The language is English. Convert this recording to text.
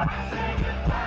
goodbye. Say goodbye.